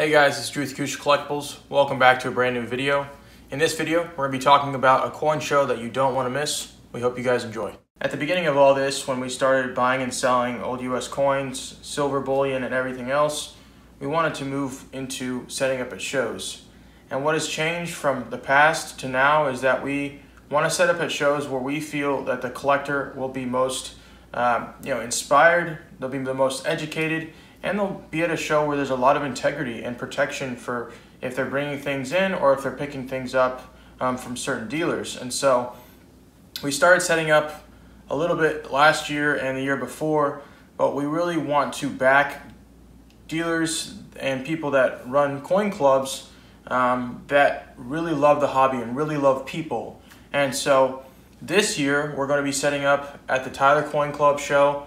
Hey guys, it's Drew with Acousha Collectibles. Welcome back to a brand new video. In this video, we're going to be talking about a coin show that you don't want to miss. We hope you guys enjoy. At the beginning of all this, when we started buying and selling old US coins, silver bullion, and everything else, we wanted to move into setting up at shows. And what has changed from the past to now is that we want to set up at shows where we feel that the collector will be most um, you know, inspired, they'll be the most educated, and they'll be at a show where there's a lot of integrity and protection for if they're bringing things in or if they're picking things up um, from certain dealers. And so we started setting up a little bit last year and the year before, but we really want to back dealers and people that run coin clubs um, that really love the hobby and really love people. And so this year we're going to be setting up at the Tyler Coin Club show.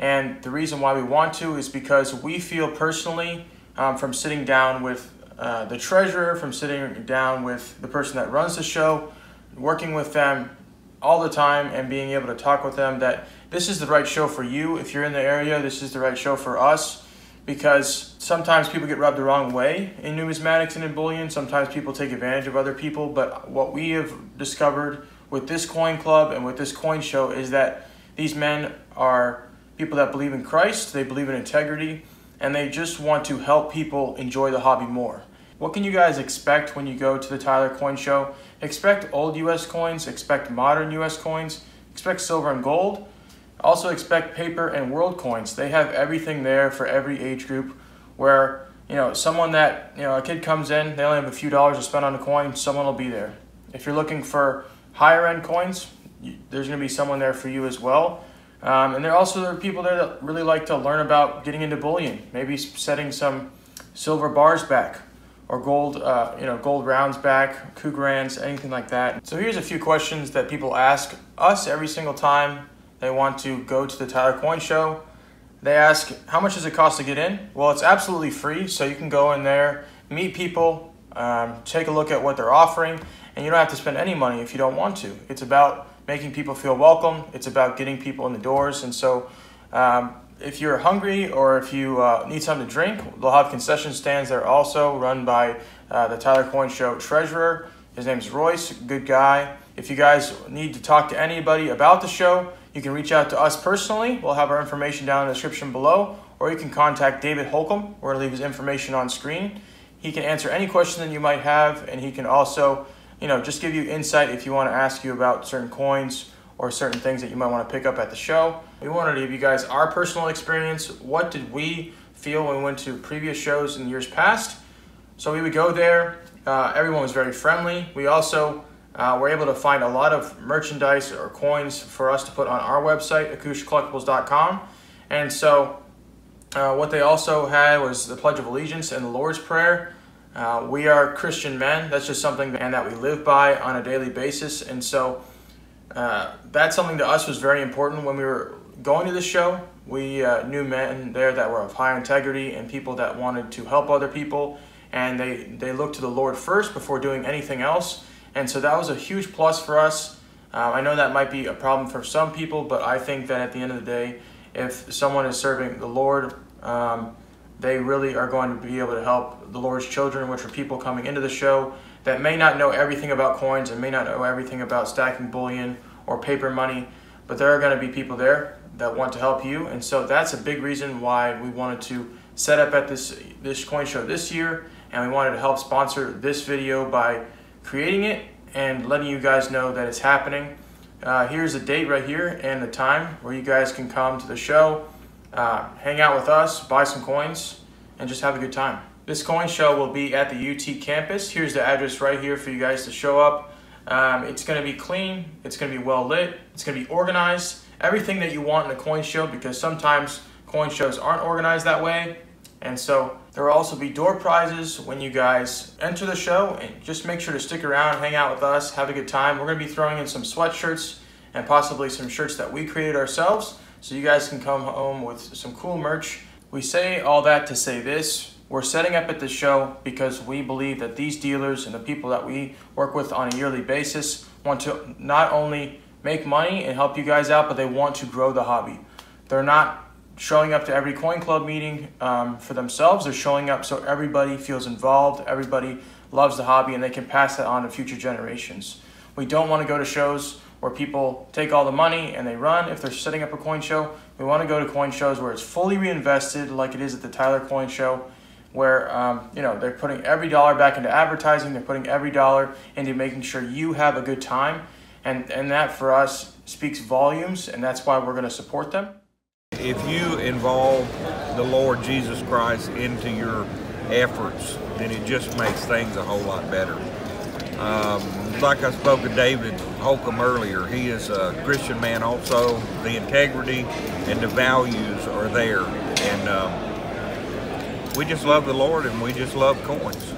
And the reason why we want to is because we feel personally um, from sitting down with uh, the treasurer, from sitting down with the person that runs the show, working with them all the time and being able to talk with them that this is the right show for you. If you're in the area, this is the right show for us because sometimes people get rubbed the wrong way in numismatics and in bullion. Sometimes people take advantage of other people. But what we have discovered with this coin club and with this coin show is that these men are people that believe in Christ, they believe in integrity, and they just want to help people enjoy the hobby more. What can you guys expect when you go to the Tyler Coin Show? Expect old US coins, expect modern US coins, expect silver and gold. Also expect paper and world coins. They have everything there for every age group where, you know, someone that, you know, a kid comes in, they only have a few dollars to spend on a coin, someone will be there. If you're looking for higher end coins, there's going to be someone there for you as well. Um, and there also are people there that really like to learn about getting into bullion, maybe setting some silver bars back or gold, uh, you know, gold rounds back, Krugerrands, anything like that. So here's a few questions that people ask us every single time they want to go to the Tyler Coin Show. They ask, how much does it cost to get in? Well, it's absolutely free, so you can go in there, meet people, um, take a look at what they're offering, and you don't have to spend any money if you don't want to. It's about making people feel welcome. It's about getting people in the doors. And so um, if you're hungry or if you uh, need something to drink, they'll have concession stands there also run by uh, the Tyler Coin Show treasurer. His name is Royce, good guy. If you guys need to talk to anybody about the show, you can reach out to us personally. We'll have our information down in the description below, or you can contact David Holcomb. We're going to leave his information on screen. He can answer any question that you might have, and he can also you know, just give you insight if you want to ask you about certain coins or certain things that you might want to pick up at the show. We wanted to give you guys our personal experience. What did we feel when we went to previous shows in years past? So we would go there. Uh, everyone was very friendly. We also uh, were able to find a lot of merchandise or coins for us to put on our website, acoushacollectibles.com. And so uh, what they also had was the Pledge of Allegiance and the Lord's Prayer. Uh, we are Christian men. That's just something and that we live by on a daily basis. And so uh, that's something to us was very important when we were going to the show. We uh, knew men there that were of high integrity and people that wanted to help other people. And they, they looked to the Lord first before doing anything else. And so that was a huge plus for us. Uh, I know that might be a problem for some people, but I think that at the end of the day, if someone is serving the Lord, um, they really are going to be able to help the Lord's children, which are people coming into the show that may not know everything about coins and may not know everything about stacking bullion or paper money, but there are going to be people there that want to help you. And so that's a big reason why we wanted to set up at this, this coin show this year. And we wanted to help sponsor this video by creating it and letting you guys know that it's happening. Uh, here's the date right here and the time where you guys can come to the show uh, hang out with us, buy some coins, and just have a good time. This coin show will be at the UT campus. Here's the address right here for you guys to show up. Um, it's going to be clean, it's going to be well lit, it's going to be organized, everything that you want in a coin show because sometimes coin shows aren't organized that way. And so there will also be door prizes when you guys enter the show and just make sure to stick around, hang out with us, have a good time. We're going to be throwing in some sweatshirts and possibly some shirts that we created ourselves so you guys can come home with some cool merch. We say all that to say this. We're setting up at the show because we believe that these dealers and the people that we work with on a yearly basis want to not only make money and help you guys out, but they want to grow the hobby. They're not showing up to every coin club meeting um, for themselves. They're showing up so everybody feels involved, everybody loves the hobby, and they can pass that on to future generations. We don't want to go to shows where people take all the money and they run. If they're setting up a coin show, we want to go to coin shows where it's fully reinvested, like it is at the Tyler Coin Show, where um, you know they're putting every dollar back into advertising. They're putting every dollar into making sure you have a good time, and and that for us speaks volumes, and that's why we're going to support them. If you involve the Lord Jesus Christ into your efforts, then it just makes things a whole lot better. Um, like I spoke of David Holcomb earlier, he is a Christian man also. The integrity and the values are there. And um, we just love the Lord and we just love coins.